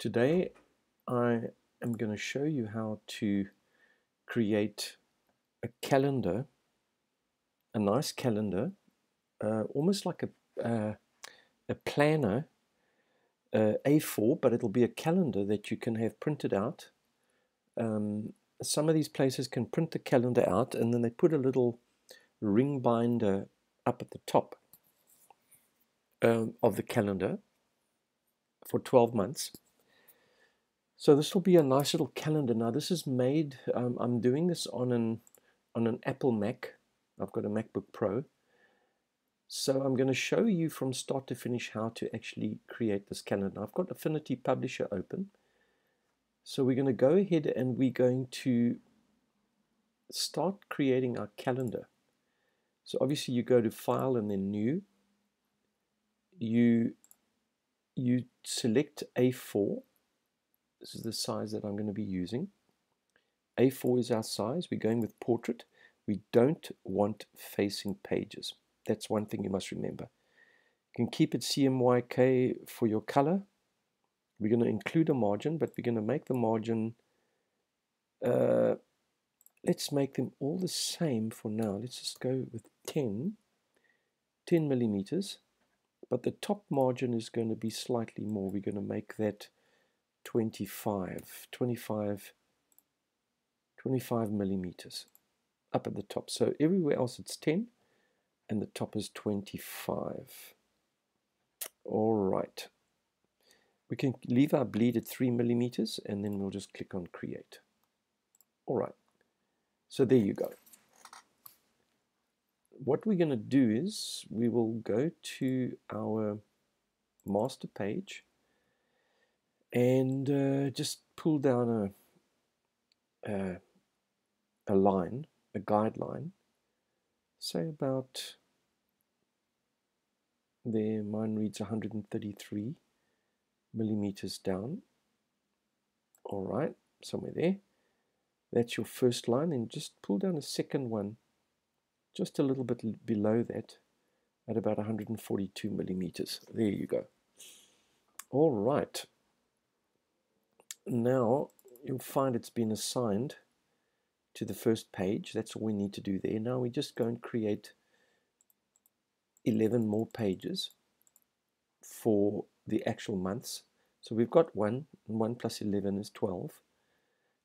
Today I am going to show you how to create a calendar, a nice calendar, uh, almost like a, uh, a planner, uh, A4, but it'll be a calendar that you can have printed out. Um, some of these places can print the calendar out and then they put a little ring binder up at the top um, of the calendar for 12 months so this will be a nice little calendar. Now this is made, um, I'm doing this on an, on an Apple Mac. I've got a MacBook Pro. So I'm going to show you from start to finish how to actually create this calendar. I've got Affinity Publisher open. So we're going to go ahead and we're going to start creating our calendar. So obviously you go to File and then New. You, you select A4 this is the size that I'm going to be using. A4 is our size. We're going with portrait. We don't want facing pages. That's one thing you must remember. You can keep it CMYK for your color. We're going to include a margin, but we're going to make the margin, uh, let's make them all the same for now. Let's just go with 10, 10 millimeters. But the top margin is going to be slightly more. We're going to make that 25, 25, 25 millimeters up at the top. So everywhere else it's 10 and the top is 25. All right. We can leave our bleed at 3 millimeters and then we'll just click on create. All right. So there you go. What we're going to do is we will go to our master page and uh, just pull down a, a, a line, a guideline, say about there, mine reads 133 millimeters down. All right, somewhere there. That's your first line, and just pull down a second one, just a little bit below that, at about 142 millimeters. There you go. All right now you'll find it's been assigned to the first page. That's all we need to do there. Now we just go and create 11 more pages for the actual months. So we've got 1, and 1 plus 11 is 12,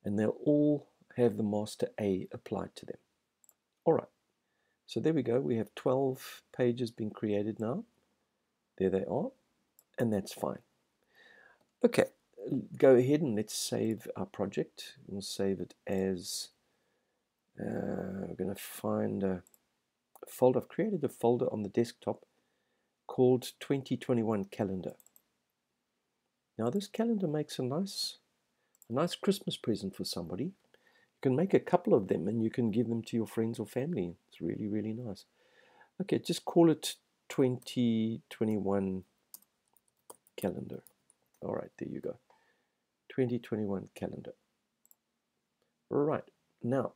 and they'll all have the master A applied to them. All right, so there we go. We have 12 pages being created now. There they are, and that's fine. Okay, go ahead and let's save our project. We'll save it as, uh, we're going to find a folder. I've created a folder on the desktop called 2021 calendar. Now this calendar makes a nice, a nice Christmas present for somebody. You can make a couple of them and you can give them to your friends or family. It's really, really nice. Okay, just call it 2021 calendar. All right, there you go. 2021 calendar. Right, now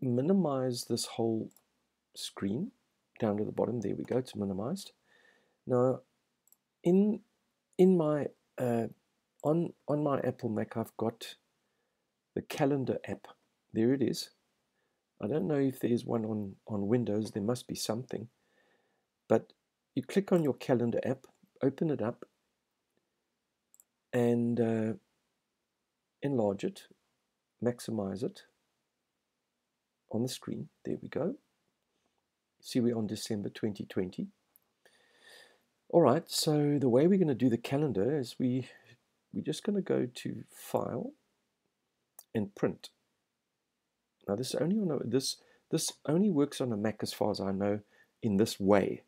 minimize this whole screen down to the bottom. There we go, it's minimized. Now in in my uh, on on my Apple Mac I've got the calendar app. There it is. I don't know if there's one on, on Windows, there must be something. But you click on your calendar app, open it up, and uh, enlarge it, maximize it on the screen. There we go. See, we're on December 2020. All right, so the way we're going to do the calendar is we, we're just going to go to File and Print. Now this only on a, this this only works on a Mac as far as I know in this way.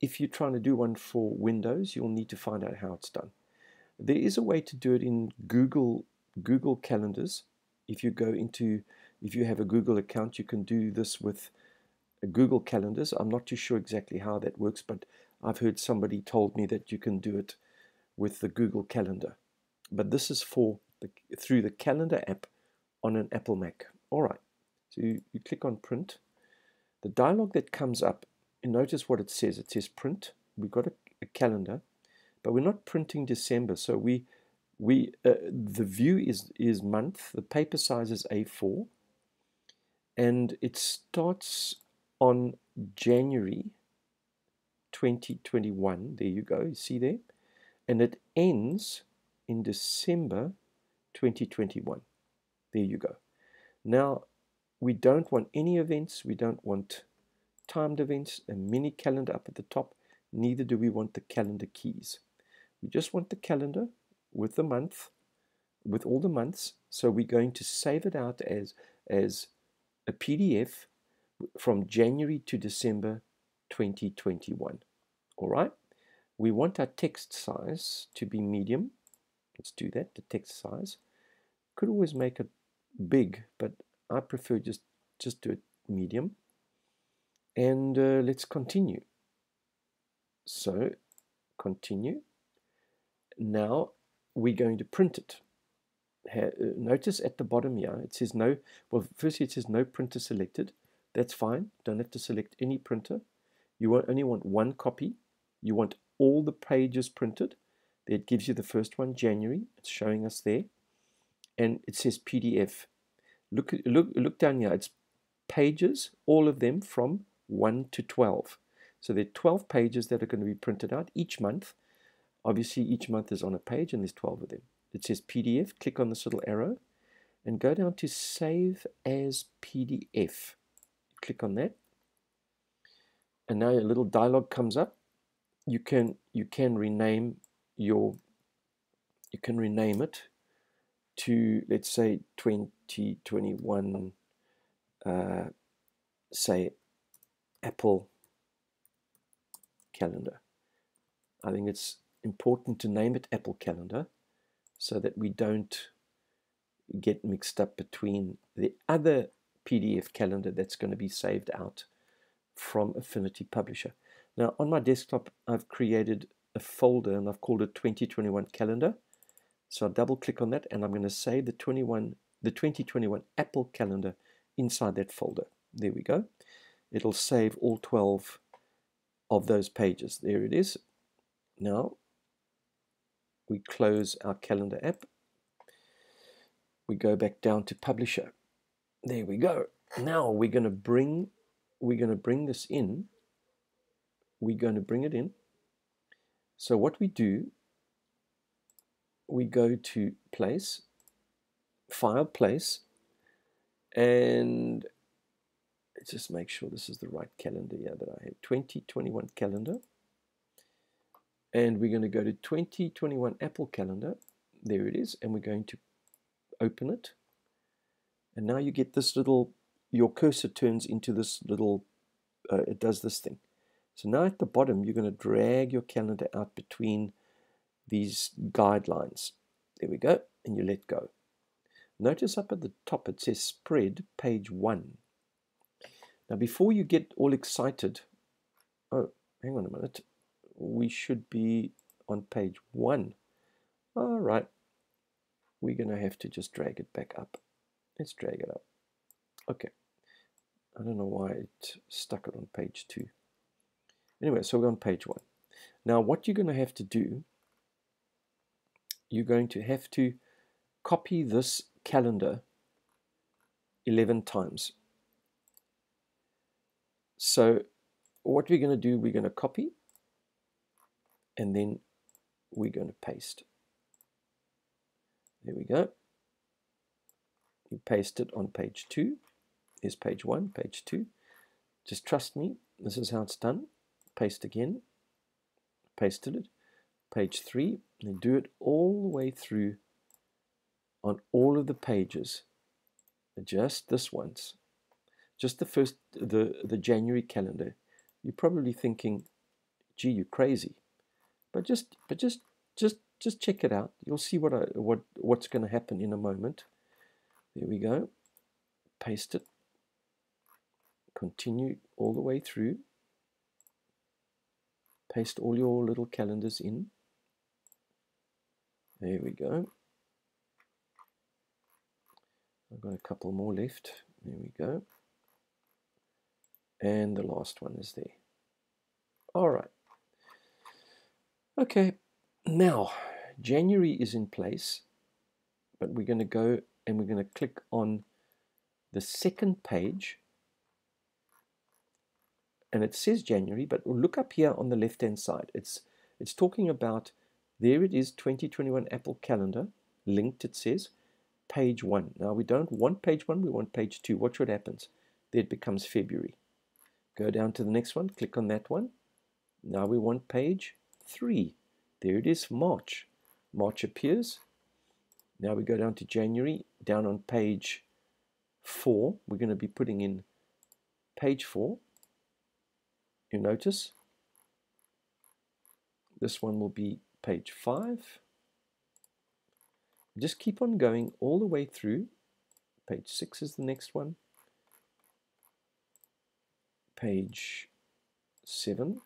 If you're trying to do one for Windows, you'll need to find out how it's done. There is a way to do it in Google Google Calendars. If you go into if you have a Google account, you can do this with uh, Google Calendars. I'm not too sure exactly how that works, but I've heard somebody told me that you can do it with the Google Calendar. But this is for the, through the Calendar app on an Apple Mac. All right. So you, you click on print. The dialog that comes up, you notice what it says. It says print. We've got a, a calendar but we're not printing December. So we we uh, the view is is month. The paper size is A4, and it starts on January 2021. There you go. You see there, and it ends in December 2021. There you go. Now we don't want any events. We don't want timed events. A mini calendar up at the top. Neither do we want the calendar keys. We just want the calendar with the month, with all the months. So we're going to save it out as, as a PDF from January to December 2021. All right. We want our text size to be medium. Let's do that, the text size. Could always make it big, but I prefer just, just do it medium. And uh, let's continue. So, continue. Now we're going to print it. Uh, notice at the bottom here, it says no, well, firstly it says no printer selected. That's fine. Don't have to select any printer. You only want one copy. You want all the pages printed. It gives you the first one, January. It's showing us there. And it says PDF. Look, look, look down here. It's pages, all of them from 1 to 12. So there are 12 pages that are going to be printed out each month. Obviously, each month is on a page, and there's 12 of them. It says PDF. Click on this little arrow and go down to Save as PDF. Click on that. And now a little dialog comes up. You can you can rename your you can rename it to let's say 2021 uh, say Apple calendar. I think it's important to name it Apple Calendar so that we don't get mixed up between the other PDF calendar that's going to be saved out from Affinity Publisher. Now on my desktop I've created a folder and I've called it 2021 calendar. So I double click on that and I'm going to save the 21 the 2021 Apple calendar inside that folder. There we go. It'll save all 12 of those pages. There it is. Now we close our calendar app. We go back down to publisher. There we go. Now we're going to bring we're going to bring this in. We're going to bring it in. So what we do, we go to place, file place, and just make sure this is the right calendar here that I have. 2021 calendar and we're going to go to 2021 Apple calendar. There it is and we're going to open it. And now you get this little your cursor turns into this little uh, it does this thing. So now at the bottom you're going to drag your calendar out between these guidelines. There we go and you let go. Notice up at the top it says spread page 1 now before you get all excited oh hang on a minute we should be on page one. All right, we're to have to just drag it back up. Let's drag it up. Okay, I don't know why it stuck it on page two. Anyway, so we're on page one. Now, what you're to have to do, you're going to have to copy this calendar 11 times. So what we're going to do, we're going to copy and then we're going to paste. There we go. You paste it on page 2. Here's page 1, page 2. Just trust me, this is how it's done. Paste again. Pasted it. Page 3. And do it all the way through on all of the pages. Just this once. Just the first, the, the January calendar. You're probably thinking, gee, you're crazy. But just, but just, just, just check it out. You'll see what I, what what's going to happen in a moment. There we go. Paste it. Continue all the way through. Paste all your little calendars in. There we go. I've got a couple more left. There we go. And the last one is there. All right. Okay, Now, January is in place, but we're going to go and we're going to click on the second page and it says January, but look up here on the left-hand side. It's it's talking about there it is 2021 Apple calendar linked it says page 1. Now we don't want page 1, we want page 2. Watch what happens. There it becomes February. Go down to the next one, click on that one. Now we want page 3. There it is March. March appears. Now we go down to January, down on page 4. We're going to be putting in page 4 you notice this one will be page 5 just keep on going all the way through page 6 is the next one page 7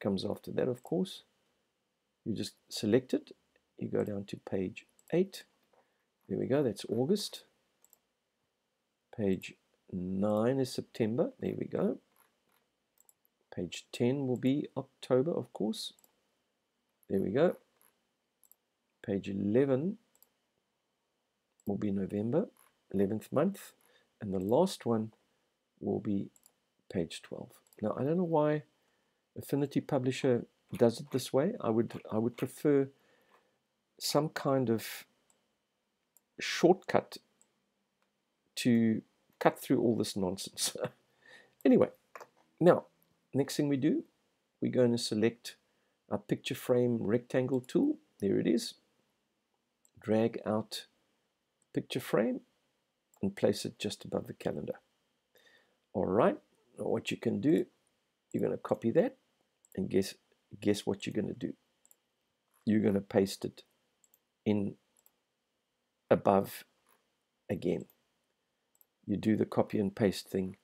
comes after that of course you just select it you go down to page 8 there we go that's August page 9 is September there we go Page 10 will be October, of course. There we go. Page 11 will be November, 11th month. And the last one will be page 12. Now, I don't know why Affinity Publisher does it this way. I would, I would prefer some kind of shortcut to cut through all this nonsense. anyway, now Next thing we do, we're going to select our picture frame rectangle tool. There it is. Drag out picture frame and place it just above the calendar. All right, now what you can do, you're going to copy that and guess, guess what you're going to do. You're going to paste it in above again. You do the copy and paste thing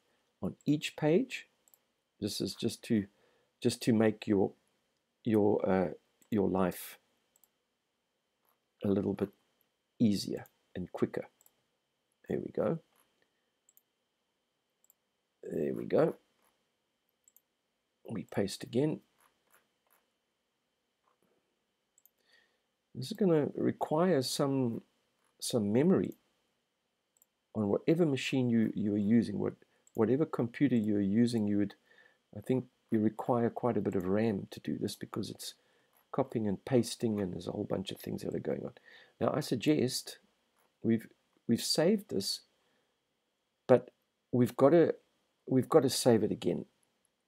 on each page this is just to just to make your your uh, your life a little bit easier and quicker. Here we go. There we go. We paste again. This is going to require some some memory on whatever machine you you're using, what whatever computer you're using. You would I think you require quite a bit of RAM to do this because it's copying and pasting and there's a whole bunch of things that are going on. Now I suggest we've we've saved this, but we've got to we've got to save it again.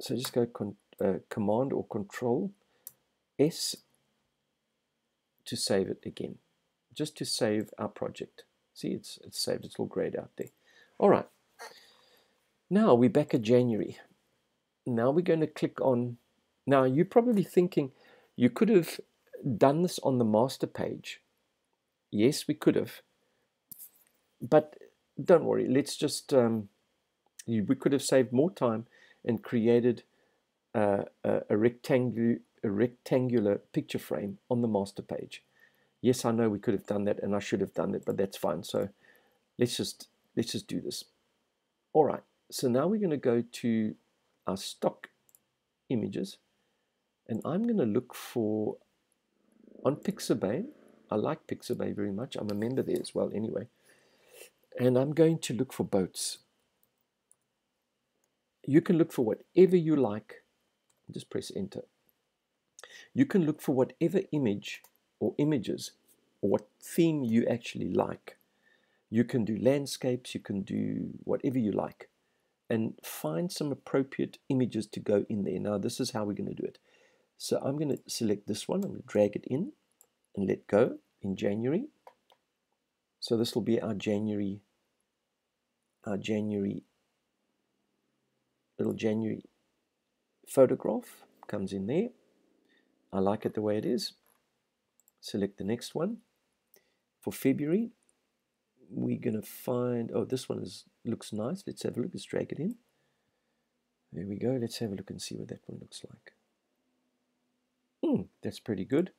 So just go con, uh, Command or Control S to save it again, just to save our project. See, it's it's saved. It's all grayed out there. All right. Now we're back at January now we're going to click on, now you're probably thinking you could have done this on the master page. Yes, we could have. But don't worry, let's just, um, we could have saved more time and created uh, a, a, rectangular, a rectangular picture frame on the master page. Yes, I know we could have done that and I should have done it, but that's fine. So let's just, let's just do this. All right, so now we're going to go to our stock images and I'm going to look for on Pixabay I like Pixabay very much I'm a member there as well anyway and I'm going to look for boats you can look for whatever you like just press enter you can look for whatever image or images or what theme you actually like you can do landscapes you can do whatever you like and find some appropriate images to go in there. Now this is how we're going to do it. So I'm going to select this one, I'm going to drag it in and let go in January. So this will be our January, our January, little January photograph comes in there. I like it the way it is. Select the next one. For February, we're going to find, oh, this one is looks nice. Let's have a look. Let's drag it in. There we go. Let's have a look and see what that one looks like. Hmm, that's pretty good.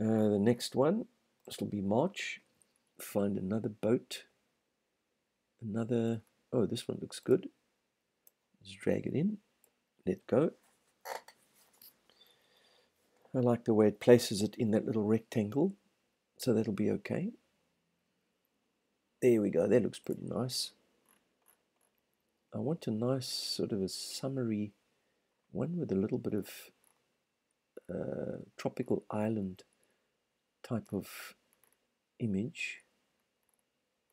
Uh, the next one, this will be March. Find another boat. Another, oh, this one looks good. Let's drag it in. Let go. I like the way it places it in that little rectangle, so that'll be okay. There we go, that looks pretty nice. I want a nice sort of a summery one with a little bit of uh, tropical island type of image.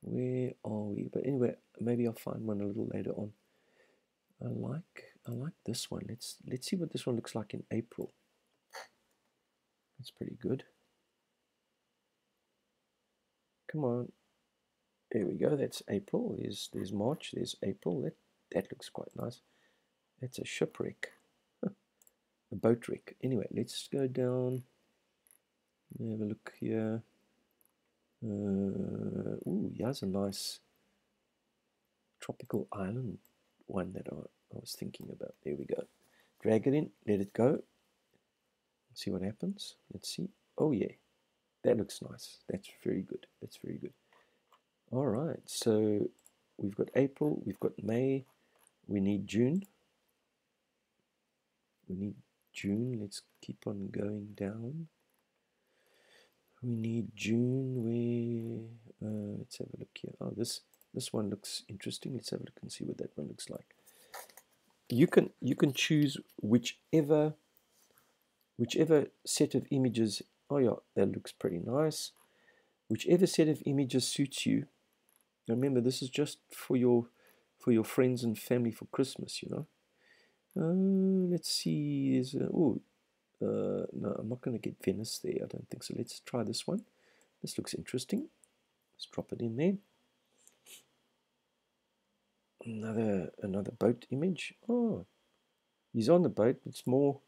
Where are we? But anyway, maybe I'll find one a little later on. I like I like this one. Let's let's see what this one looks like in April. That's pretty good. Come on. There we go. That's April. There's there's March. There's April. That that looks quite nice. That's a shipwreck. a boat wreck. Anyway, let's go down. Have a look here. Uh, ooh, here's a nice tropical island one that I, I was thinking about. There we go. Drag it in, let it go. See what happens. Let's see. Oh yeah, that looks nice. That's very good. That's very good. All right, so we've got April, we've got May, we need June. We need June. Let's keep on going down. We need June. Where uh, let's have a look here. Oh, this this one looks interesting. Let's have a look and see what that one looks like. You can you can choose whichever whichever set of images. Oh yeah, that looks pretty nice. Whichever set of images suits you. Remember, this is just for your for your friends and family for Christmas. You know. Uh, let's see. Is oh uh, no, I'm not going to get Venice there. I don't think so. Let's try this one. This looks interesting. Let's drop it in there. Another another boat image. Oh, he's on the boat. It's more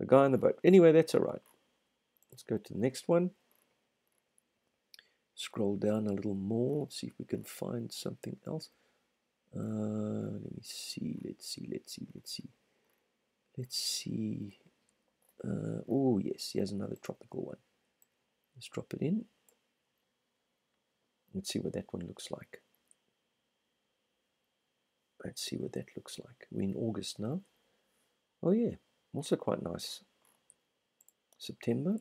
a guy on the boat. Anyway, that's all right. Let's go to the next one. Scroll down a little more. See if we can find something else. Uh, let me see. Let's see. Let's see. Let's see. Let's see. Uh, oh yes, he has another tropical one. Let's drop it in. Let's see what that one looks like. Let's see what that looks like. We're in August now. Oh yeah, also quite nice. September.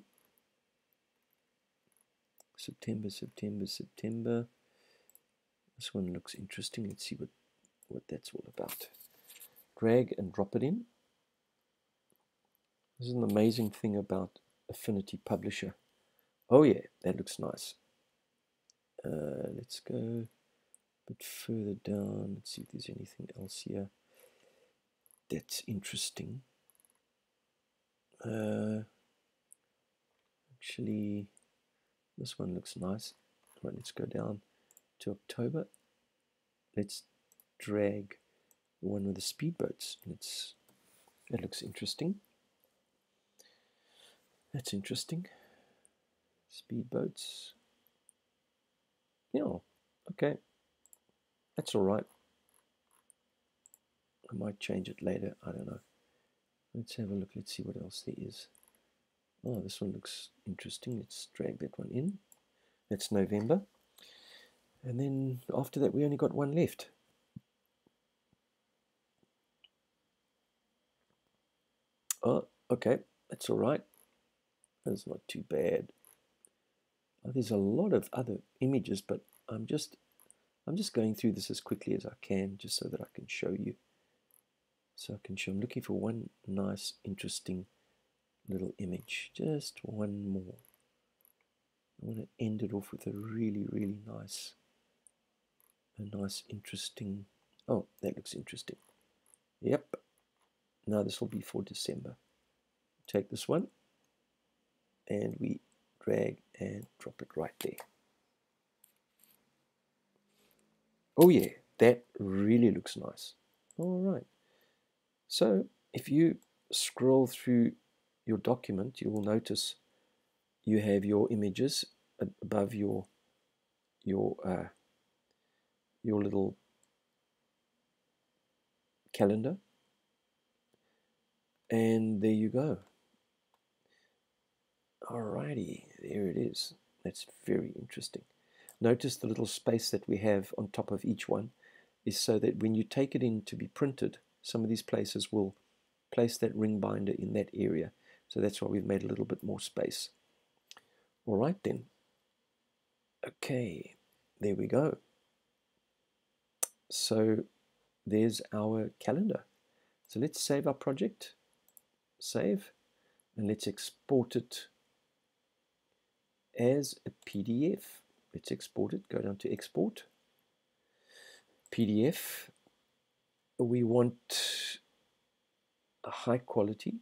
September, September, September. This one looks interesting. Let's see what, what that's all about. Drag and drop it in. This is an amazing thing about Affinity Publisher. Oh yeah, that looks nice. Uh, let's go bit further down. Let's see if there's anything else here that's interesting. Uh, actually, this one looks nice. Right, let's go down to October. Let's drag one with the speedboats. Let's. That looks interesting. That's interesting. Speedboats. Yeah. Okay. That's all right. I might change it later. I don't know. Let's have a look. Let's see what else there is. Oh, this one looks interesting. Let's drag that one in. That's November. And then after that, we only got one left. Oh, okay. That's all right. That's not too bad. Oh, there's a lot of other images, but I'm just I'm just going through this as quickly as I can just so that I can show you. So I can show, I'm looking for one nice, interesting little image. Just one more. I want to end it off with a really, really nice, a nice, interesting, oh, that looks interesting. Yep. Now this will be for December. Take this one and we drag and drop it right there. Oh yeah, that really looks nice. All right. So if you scroll through your document, you will notice you have your images above your your uh, your little calendar, and there you go. Alrighty, there it is. That's very interesting. Notice the little space that we have on top of each one is so that when you take it in to be printed, some of these places will place that ring binder in that area So that's why we've made a little bit more space. All right then. Okay, there we go. So there's our calendar. So let's save our project, save, and let's export it as a PDF. Let's export it, go down to export, PDF. We want a high quality.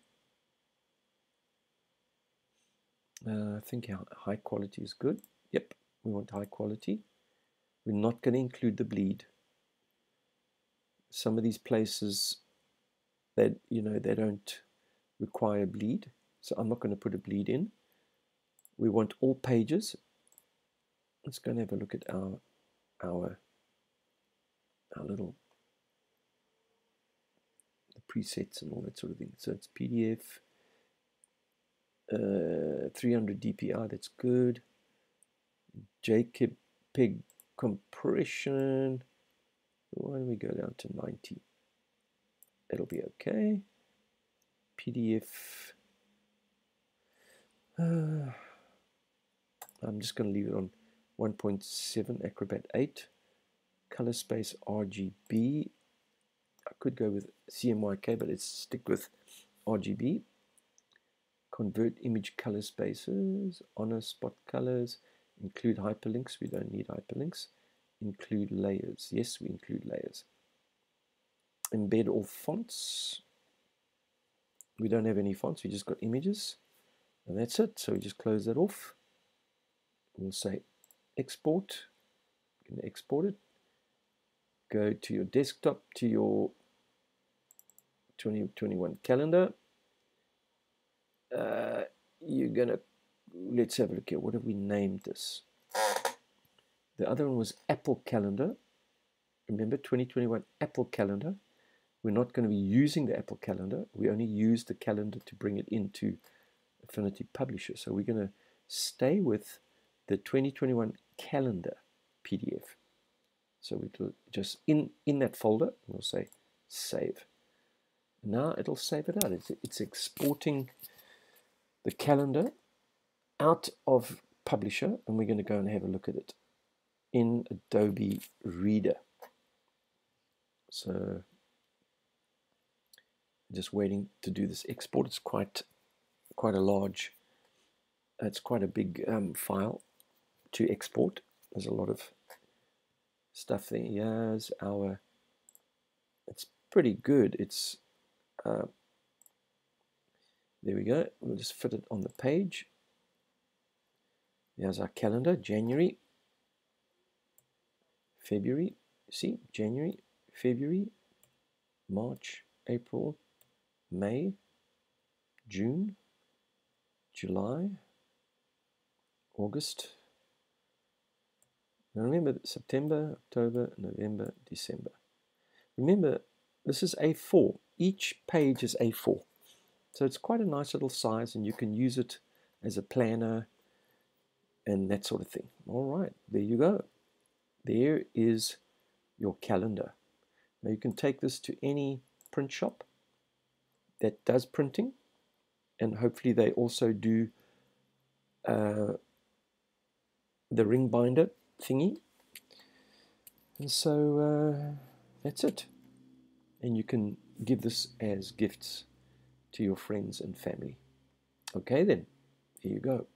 Uh, I think high quality is good. Yep, we want high quality. We're not going to include the bleed. Some of these places that you know they don't require bleed, so I'm not going to put a bleed in. We want all pages. Let's go and have a look at our our our little the presets and all that sort of thing. So it's PDF, uh, 300 DPI, that's good. JPEG compression. Why don't we go down to 90? It'll be okay. PDF. Uh, I'm just going to leave it on 1.7 Acrobat 8. Color space RGB. I could go with CMYK, but let's stick with RGB. Convert image color spaces, honor spot colors, include hyperlinks. We don't need hyperlinks. Include layers. Yes, we include layers. Embed all fonts. We don't have any fonts. We just got images. And that's it. So we just close that off. We'll say export. You can export it. Go to your desktop, to your 2021 calendar. Uh, you're to, let's have a look here. What have we named this? The other one was Apple Calendar. Remember 2021 Apple Calendar. We're not going to be using the Apple Calendar. We only use the calendar to bring it into Affinity Publisher. So we're going to stay with the 2021 calendar PDF. So we'll just in, in that folder, we'll say save. Now it'll save it out. It's, it's exporting the calendar out of Publisher, and we're going to go and have a look at it in Adobe Reader. So just waiting to do this export. It's quite quite a large, it's quite a big um, file to export. There's a lot of stuff there. Here's our, it's pretty good. It's, uh, there we go. We'll just fit it on the page. Here's our calendar, January, February, see, January, February, March, April, May, June, July, August, now remember September, October, November, December. Remember, this is A4. Each page is A4. So it's quite a nice little size and you can use it as a planner and that sort of thing. All right, there you go. There is your calendar. Now you can take this to any print shop that does printing and hopefully they also do uh, the ring binder thingy. And so uh, that's it. And you can give this as gifts to your friends and family. Okay, then, here you go.